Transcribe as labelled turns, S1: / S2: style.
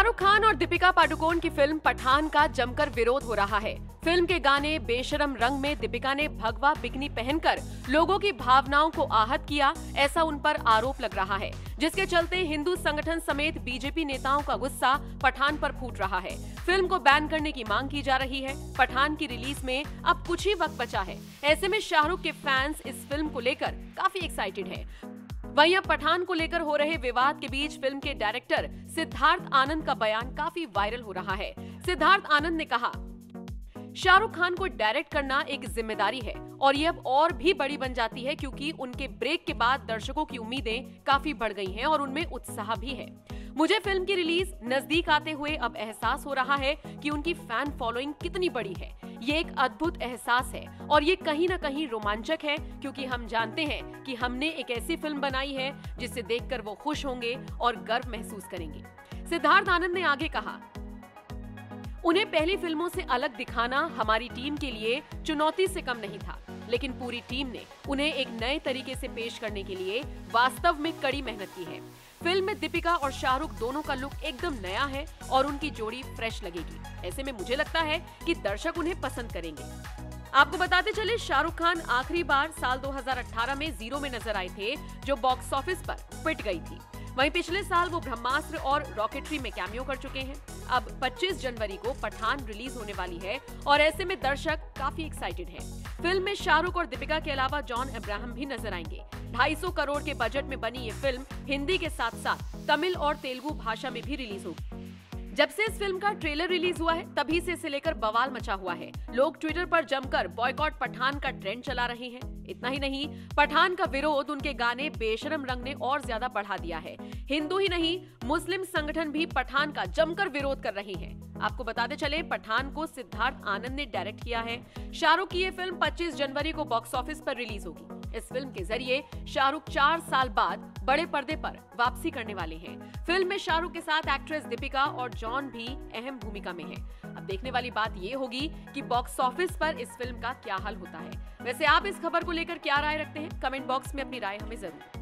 S1: खान और दीपिका पाडुकोण की फ़िल्म पठान का जमकर विरोध हो रहा है। फ़िल्म के गाने बेशरम रंग में दीपिका ने भगवा बिकनी पहनकर लोगों की भावनाओं को आहत किया, ऐसा उन पर आरोप लग रहा है, जिसके चलते हिंदू संगठन समेत बीजेपी नेताओं का गुस्सा पठान पर फूट रहा है। फ़िल्म को बैन करने की मांग की जा रही है। पठान की रिलीज़ में अब कुछ ही वक्त बचा है। ऐसे में शाहरुख के फैंस इस फ़िल्म को लेकर काफ़ी एक्साइटेड हैं। वहीं अब पठान को लेकर हो रहे विवाद के बीच फ़िल्म के डायरेक्टर सिद्धार्थ आनंद का बयान काफ़ी वायरल हो रहा है। सिद्धार्थ आनंद ने कहा, शाहरुख खान को डायरेक्ट करना एक ज़िम्मेदारी है और ये अब और भी बड़ी बन जाती है क्योंकि उनके ब्रेक के बाद दर्शकों की उम्मीदें काफ़ी बढ़ गई हैं और उनमें उत्साह भी है। मुझे फ़िल्म की रिलीज़ नज़दीक आते हुए अब एहसास हो रहा है कि उनकी फ़ैन फॉलोइंग कितनी बड़ी है। ये एक अद्भुत एहसास है और ये कहीं ना कहीं रोमांचक है क्योंकि हम जानते हैं कि हमने एक ऐसी फ़िल्म बनाई है जिसे देखकर वो खुश होंगे और गर्व महसूस करेंगे। सिद्धार्थ आनंद ने आगे कहा, उन्हें पहली फ़िल्मों से अलग दिखाना हमारी टीम के लिए चुनौती से कम नहीं था, लेकिन पूरी टीम ने उन्हें एक नए तरीके से पेश करने के लिए वास्तव में कड़ी मेहनत की है। फ़िल्म में दीपिका और शाहरुख दोनों का लुक एकदम नया है और उनकी जोड़ी फ्रेश लगेगी। ऐसे में मुझे लगता है कि दर्शक उन्हें पसंद करेंगे। आपको बताते चले, शाहरुख खान आखिरी बार साल 2018 में ज़ीरो में नज़र आए थे, जो बॉक्स ऑफ़िस पर फिट गई थी। वहीं पिछले साल वो ब्रह्मास्त्र और रॉकेटरी में कैमियो कर चुके हैं। अब 25 जनवरी को पठान रिलीज़ होने वाली है और ऐसे में दर्शक काफ़ी एक्साइटेड हैं। फ़िल्म में शाहरुख और दीपिका के अलावा जॉन अब्राहम भी नज़र आएँगे। 250 करोड़ के बजट में बनी ये फ़िल्म हिंदी के साथ साथ तमिल और तेलुगु भाषा में भी रिलीज़ होगी। जब से इस फ़िल्म का ट्रेलर रिलीज़ हुआ है, तभी से इसे लेकर बवाल मचा हुआ है। लोग ट्विटर पर जमकर बॉयकॉट पठान का ट्रेंड चला रहे हैं। इतना ही नहीं, पठान का विरोध उनके गाने बेशरम रंग ने और ज़्यादा बढ़ा दिया है। हिंदू ही नहीं, मुस्लिम संगठन भी पठान का जमकर विरोध कर रहे हैं। आपको बताते चले, पठान को सिद्धार्थ आनंद ने डायरेक्ट किया है। शाहरुख की ये फ़िल्म 25 जनवरी को बॉक्स ऑफ़िस पर रिलीज़ होगी। इस फ़िल्म के ज़रिए शाहरुख चार साल बाद बड़े पर्दे पर वापसी करने वाले हैं। फ़िल्म में शाहरुख के साथ एक्ट्रेस दीपिका और जॉन भी अहम भूमिका में हैं। अब देखने वाली बात ये होगी कि बॉक्स ऑफ़िस पर इस फ़िल्म का क्या हाल होता है। वैसे आप इस खबर को लेकर क्या राय रखते हैं? कमेंट बॉक्स में अपनी राय हमें ज़रूर